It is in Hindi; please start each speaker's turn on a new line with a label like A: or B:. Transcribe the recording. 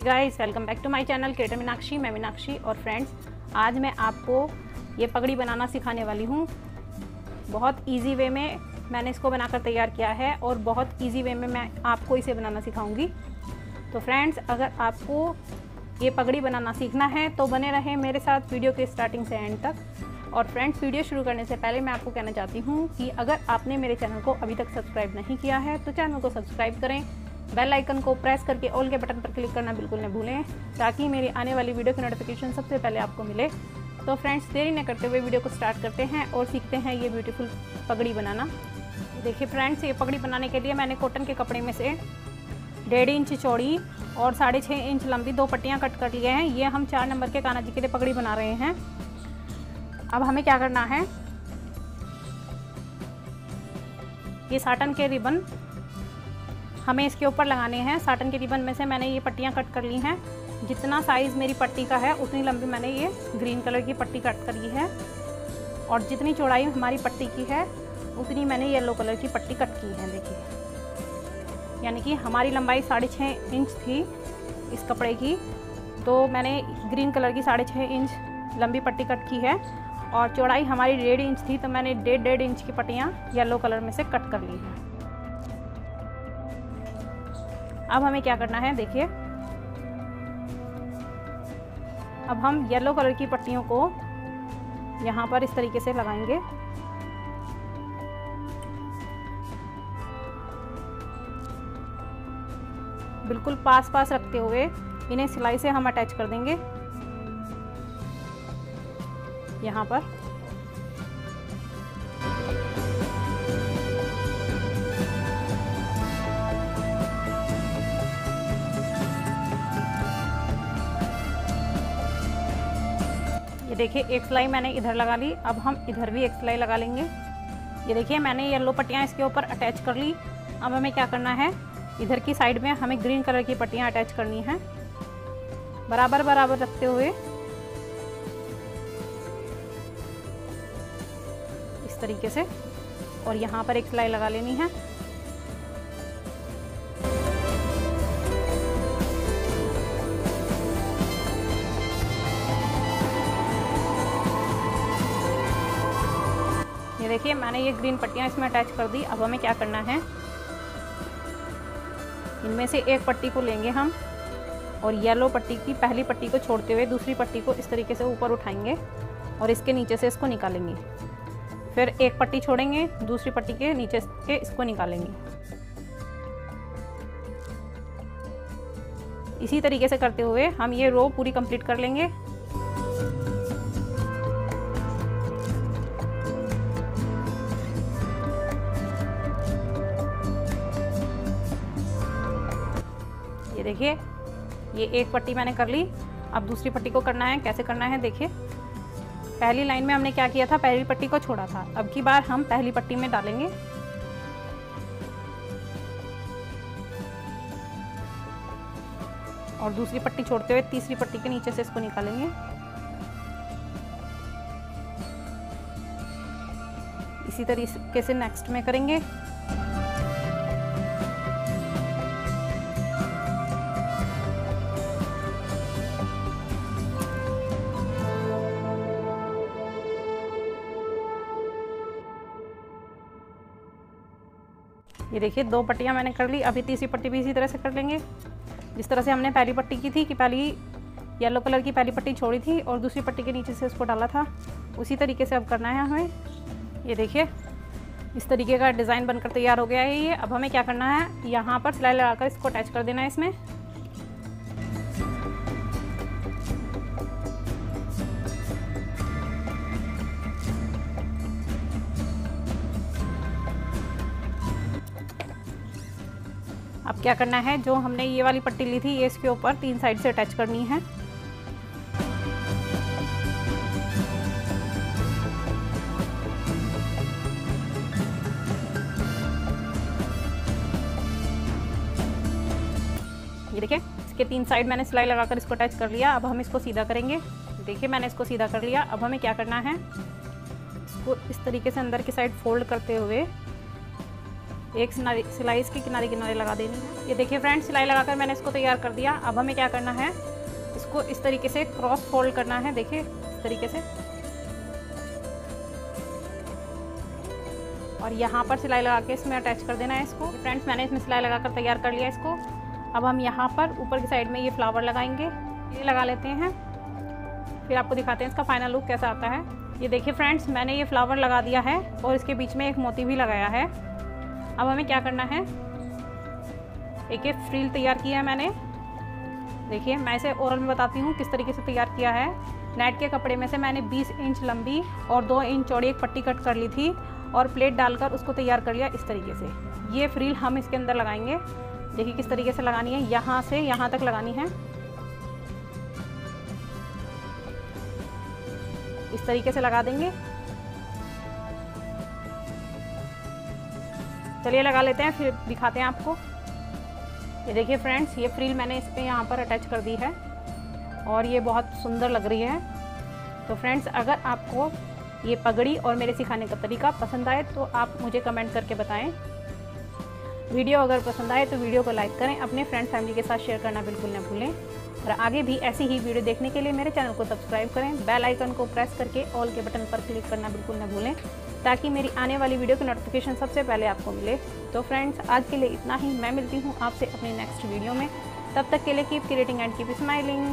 A: Guys welcome back to my channel creator Meenakshi मैं मीनाक्षी और फ्रेंड्स आज मैं आपको ये पगड़ी बनाना सिखाने वाली हूँ। बहुत इजी वे में मैंने इसको बनाकर तैयार किया है और बहुत इजी वे में मैं आपको इसे बनाना सिखाऊँगी। तो फ्रेंड्स अगर आपको ये पगड़ी बनाना सीखना है तो बने रहें मेरे साथ वीडियो के स्टार्टिंग से एंड तक। और फ्रेंड्स वीडियो शुरू करने से पहले मैं आपको कहना चाहती हूँ कि अगर आपने मेरे चैनल को अभी तक सब्सक्राइब नहीं किया है तो चैनल को सब्सक्राइब करें। बेल आइकन को प्रेस करके ऑल के बटन पर क्लिक करना बिल्कुल न भूलें, ताकि मेरी आने वाली वीडियो की नोटिफिकेशन सबसे पहले आपको मिले। तो फ्रेंड्स देरी न करते हुए वीडियो को स्टार्ट करते हैं और सीखते हैं ये ब्यूटीफुल पगड़ी बनाना। देखिए फ्रेंड्स ये पगड़ी बनाने के लिए मैंने कॉटन के कपड़े में से डेढ़ इंच चौड़ी और साढ़े छः इंच लंबी दो पट्टियाँ कट कर लिए हैं। ये हम चार नंबर के काना जी के लिए पगड़ी बना रहे हैं। अब हमें क्या करना है? ये साटन के रिबन हमें इसके ऊपर लगाने हैं। साटन के रिबन में से मैंने ये पट्टियाँ कट कर ली हैं। जितना साइज़ मेरी पट्टी का है, उतनी लंबी मैंने ये ग्रीन कलर की पट्टी कट कर ली है। और जितनी चौड़ाई हमारी पट्टी की है, उतनी मैंने येलो कलर की पट्टी कट की है, देखिए। यानी कि हमारी लंबाई साढ़े छः इंच थी इस कपड़े की। तो मैंने ग्रीन कलर की साढ़े छः इंच लंबी पट्टी कट की है। और चौड़ाई हमारी डेढ़ इंच थी तो मैंने डेढ़ डेढ़ इंच की पट्टियाँ येलो कलर में से कट कर ली हैं। अब हमें क्या करना है, देखिए। अब हम येलो कलर की पट्टियों को यहाँ पर इस तरीके से लगाएँगे। बिल्कुल पास पास रखते हुए इन्हें सिलाई से हम अटैच कर देंगे। यहाँ पर। ये देखिए, एक सिलाई मैंने इधर लगा ली। अब हम इधर भी एक सिलाई लगा लेंगे। ये देखिए, मैंने येलो पट्टियाँ इसके ऊपर अटैच कर ली। अब हमें क्या करना है? इधर की साइड में हमें ग्रीन कलर की पट्टियाँ अटैच करनी हैं। बराबर बराबर रखते हुए इस तरीके से और यहाँ पर एक सिलाई लगा लेनी है। देखिए, मैंने ये ग्रीन पट्टियाँ इसमें अटैच कर दी। अब हमें क्या करना है? इनमें से एक पट्टी को लेंगे हम और येलो पट्टी की पहली पट्टी को छोड़ते हुए दूसरी पट्टी को इस तरीके से ऊपर उठाएँगे और इसके नीचे से इसको निकालेंगे। फिर एक पट्टी छोड़ेंगे, दूसरी पट्टी के नीचे से इसको निकालेंगे। इसी तरीके से करते हुए हम ये रो पूरी कंप्लीट कर लेंगे। देखिए, ये एक पट्टी मैंने कर ली। अब दूसरी पट्टी को करना है, कैसे करना है, देखिए। पहली लाइन में हमने क्या किया था? पहली पट्टी को छोड़ा था। अब की बार हम पहली पट्टी में डालेंगे। और दूसरी पट्टी छोड़ते हुए तीसरी पट्टी के नीचे से इसको निकालेंगे। इसी तरीके से नेक्स्ट में करेंगे। ये देखिए, दो पट्टियाँ मैंने कर ली। अभी तीसरी पट्टी भी इसी तरह से कर लेंगे। जिस तरह से हमने पहली पट्टी की थी कि पहली येलो कलर की पहली पट्टी छोड़ी थी और दूसरी पट्टी के नीचे से उसको डाला था, उसी तरीके से अब करना है हमें। ये देखिए, इस तरीके का डिज़ाइन बनकर तैयार हो गया है ये। अब हमें क्या करना है, यहाँ पर सिलाई लगाकर इसको अटैच कर देना है इसमें। अब क्या करना है? जो हमने ये वाली पट्टी ली थी, ये इसके ऊपर तीन साइड से अटैच करनी है। ये देखिए, इसके तीन साइड मैंने सिलाई लगाकर इसको अटैच कर लिया। अब हम इसको सीधा करेंगे। देखिए, मैंने इसको सीधा कर लिया। अब हमें क्या करना है? इसको इस तरीके से अंदर की साइड फोल्ड करते हुए एक सिलाई इसके किनारे किनारे लगा देनी है। ये देखिए फ्रेंड्स, सिलाई लगाकर मैंने इसको तैयार कर दिया। अब हमें क्या करना है, इसको इस तरीके से क्रॉस फोल्ड करना है। देखिए, इस तरीके से। और यहाँ पर सिलाई लगा के इसमें अटैच कर देना है इसको। फ्रेंड्स, मैंने इसमें सिलाई लगाकर तैयार कर लिया इसको। अब हम यहाँ पर ऊपर की साइड में ये फ्लावर लगाएँगे। ये लगा लेते हैं। फिर आपको दिखाते हैं इसका फाइनल लुक कैसा आता है। ये देखिए फ्रेंड्स, मैंने ये फ्लावर लगा दिया है और इसके बीच में एक मोती भी लगाया है। अब हमें क्या करना है? एक एक फ्रील तैयार किया है मैंने। देखिए, मैं इसे ओरल में बताती हूँ किस तरीके से तैयार किया है। नेट के कपड़े में से मैंने 20 इंच लंबी और 2 इंच चौड़ी एक पट्टी कट कर ली थी और प्लेट डालकर उसको तैयार कर लिया इस तरीके से। ये फ्रील हम इसके अंदर लगाएँगे। देखिए, किस तरीके से लगानी है। यहाँ से यहाँ तक लगानी है। इस तरीके से लगा देंगे। चलिए लगा लेते हैं, फिर दिखाते हैं आपको। ये देखिए फ्रेंड्स ये फ्रील मैंने इस पर यहाँ पर अटैच कर दी है और ये बहुत सुंदर लग रही है। तो फ्रेंड्स अगर आपको ये पगड़ी और मेरे सिखाने का तरीका पसंद आए तो आप मुझे कमेंट करके बताएँ। वीडियो अगर पसंद आए तो वीडियो को लाइक करें, अपने फ्रेंड फैमिली के साथ शेयर करना बिल्कुल ना भूलें। और आगे भी ऐसी ही वीडियो देखने के लिए मेरे चैनल को सब्सक्राइब करें बेल आइकन को प्रेस करके ऑल के बटन पर क्लिक करना बिल्कुल ना भूलें। ताकि मेरी आने वाली वीडियो की नोटिफिकेशन सबसे पहले आपको मिले। तो फ्रेंड्स आज के लिए इतना ही। मैं मिलती हूँ आपसे अपनी नेक्स्ट वीडियो में। तब तक के लिए keep creating and keep smiling